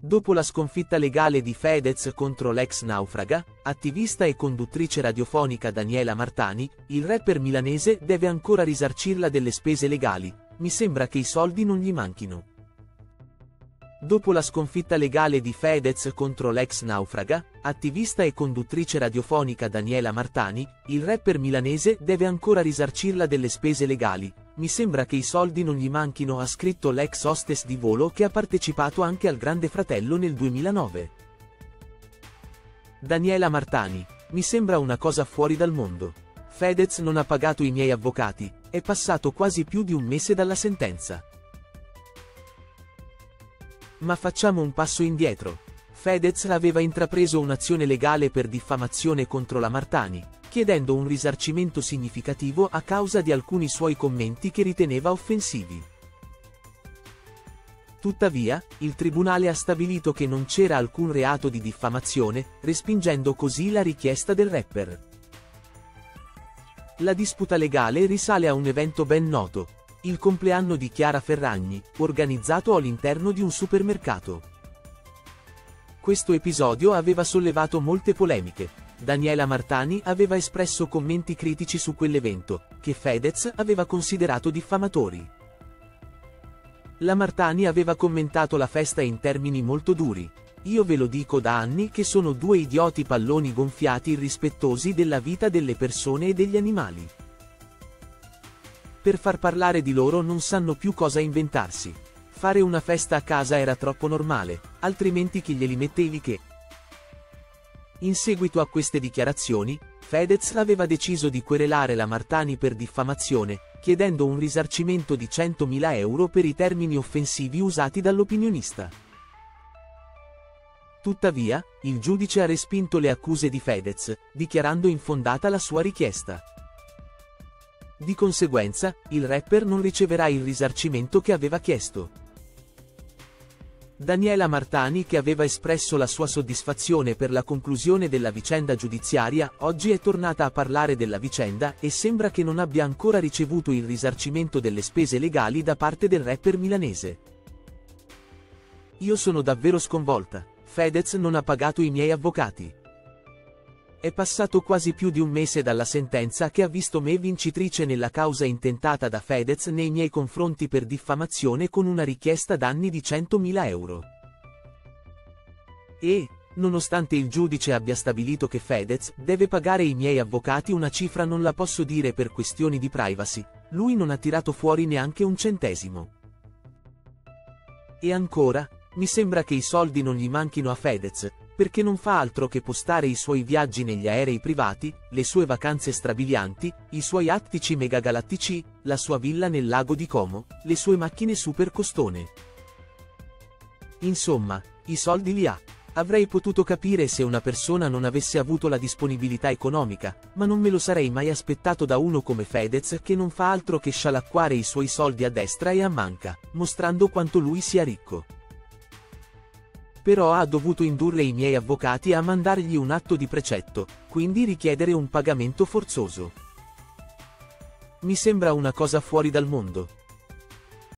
Dopo la sconfitta legale di Fedez contro l'ex naufraga, attivista e conduttrice radiofonica Daniela Martani, il rapper milanese deve ancora risarcirla delle spese legali, mi sembra che i soldi non gli manchino. Dopo la sconfitta legale di Fedez contro l'ex naufraga, attivista e conduttrice radiofonica Daniela Martani, il rapper milanese deve ancora risarcirla delle spese legali, mi sembra che i soldi non gli manchino ha scritto l'ex hostess di volo che ha partecipato anche al Grande Fratello nel 2009. Daniela Martani, mi sembra una cosa fuori dal mondo. Fedez non ha pagato i miei avvocati, è passato quasi più di un mese dalla sentenza. Ma facciamo un passo indietro. Fedez aveva intrapreso un'azione legale per diffamazione contro la Martani, chiedendo un risarcimento significativo a causa di alcuni suoi commenti che riteneva offensivi. Tuttavia, il tribunale ha stabilito che non c'era alcun reato di diffamazione, respingendo così la richiesta del rapper. La disputa legale risale a un evento ben noto, il compleanno di Chiara Ferragni, organizzato all'interno di un supermercato. Questo episodio aveva sollevato molte polemiche, Daniela Martani aveva espresso commenti critici su quell'evento, che Fedez aveva considerato diffamatori. La Martani aveva commentato la festa in termini molto duri. Io ve lo dico da anni che sono due idioti palloni gonfiati irrispettosi della vita delle persone e degli animali. Per far parlare di loro non sanno più cosa inventarsi. Fare una festa a casa era troppo normale, altrimenti chi glieli mettevi che, in seguito a queste dichiarazioni, Fedez aveva deciso di querelare la Martani per diffamazione, chiedendo un risarcimento di 100.000 euro per i termini offensivi usati dall'opinionista. Tuttavia, il giudice ha respinto le accuse di Fedez, dichiarando infondata la sua richiesta. Di conseguenza, il rapper non riceverà il risarcimento che aveva chiesto. Daniela Martani che aveva espresso la sua soddisfazione per la conclusione della vicenda giudiziaria, oggi è tornata a parlare della vicenda e sembra che non abbia ancora ricevuto il risarcimento delle spese legali da parte del rapper milanese. Io sono davvero sconvolta. Fedez non ha pagato i miei avvocati. È passato quasi più di un mese dalla sentenza che ha visto me vincitrice nella causa intentata da Fedez nei miei confronti per diffamazione con una richiesta danni di 100.000 euro. E, nonostante il giudice abbia stabilito che Fedez deve pagare i miei avvocati una cifra non la posso dire per questioni di privacy, lui non ha tirato fuori neanche un centesimo. E ancora, mi sembra che i soldi non gli manchino a Fedez, perché non fa altro che postare i suoi viaggi negli aerei privati, le sue vacanze strabilianti, i suoi attici megagalattici, la sua villa nel lago di Como, le sue macchine super costone. Insomma, i soldi li ha. Avrei potuto capire se una persona non avesse avuto la disponibilità economica, ma non me lo sarei mai aspettato da uno come Fedez che non fa altro che scialacquare i suoi soldi a destra e a manca, mostrando quanto lui sia ricco però ha dovuto indurre i miei avvocati a mandargli un atto di precetto, quindi richiedere un pagamento forzoso. Mi sembra una cosa fuori dal mondo.